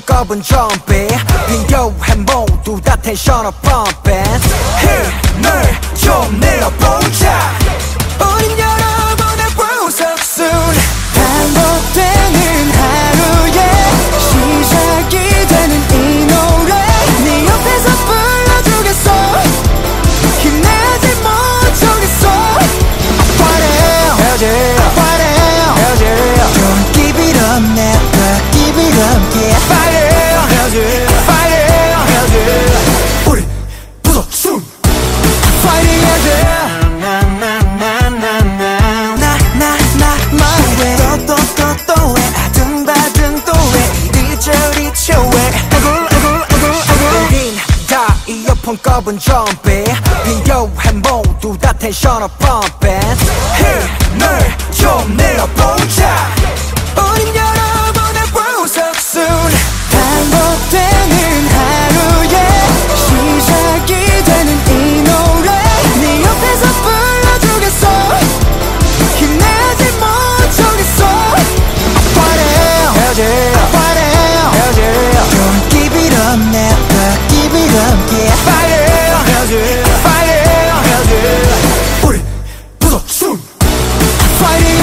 꺼본 좀비. 비교해 모두 다 텐션업 펌핑 힘을 좀 내어보자. 우린 여러분의 보석 순. 반복되는 하루에 시작이 되는 이 노래. 네 옆에서 불러주겠어 힘내지 못하겠어 Whatever Whatever Don't give it up never give it up yeah 다 이어폰 꺼본 좀비 비교해. 모두 다좀 내어보자 우리가 함께 Fire, Fire, Fire 우리 무서춤 Fire